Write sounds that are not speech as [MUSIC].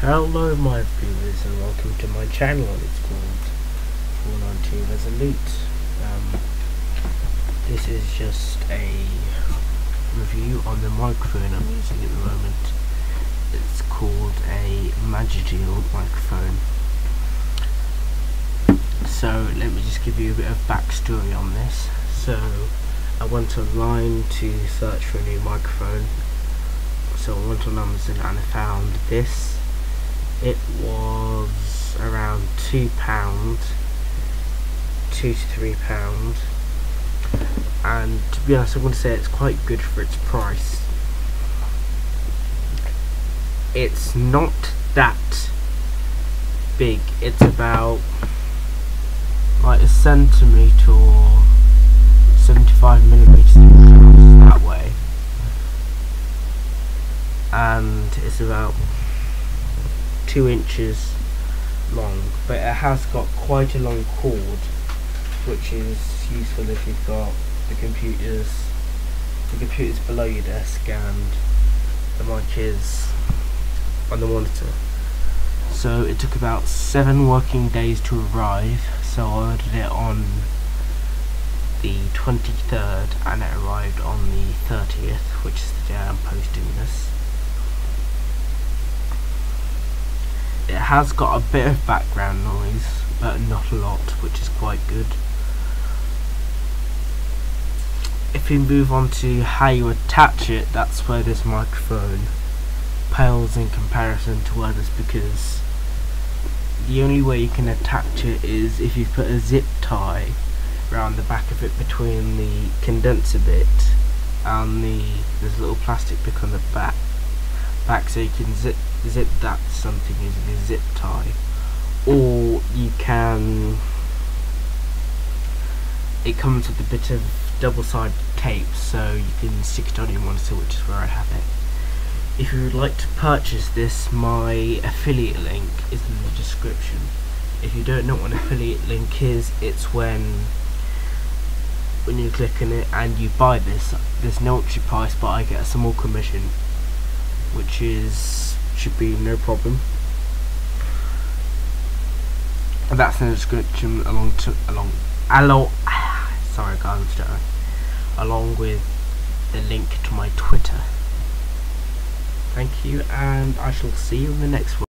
Hello my viewers and welcome to my channel. It's called 492 Resolute. Um, this is just a review on the microphone I'm using at the moment. It's called a Magideal microphone. So let me just give you a bit of backstory on this. So I went online to search for a new microphone. So I went on Amazon and I found this it was around two pound two to three pound. And to be honest I'm going to say it's quite good for its price. It's not that big. It's about like a centimetre or 75 millimeters that way. And it's about two inches long but it has got quite a long cord which is useful if you've got the computers the computers below your desk and the mic is on the monitor. So it took about seven working days to arrive so I ordered it on the 23rd and it arrived on the 30th which is the day I'm posting this has got a bit of background noise but not a lot which is quite good. If you move on to how you attach it that's where this microphone pales in comparison to others because the only way you can attach it is if you put a zip tie around the back of it between the condenser bit and the there's a little plastic bit on the back back so you can zip zip that something using a zip tie. Or you can it comes with a bit of double-sided tape so you can stick it on your monitor which is where I have it. If you would like to purchase this my affiliate link is in the description. If you don't know what an affiliate link is it's when when you click on it and you buy this there's no entry price but I get a small commission which is should be no problem. And that's in the description along to along along [SIGHS] sorry guys along with the link to my Twitter. Thank you and I shall see you in the next one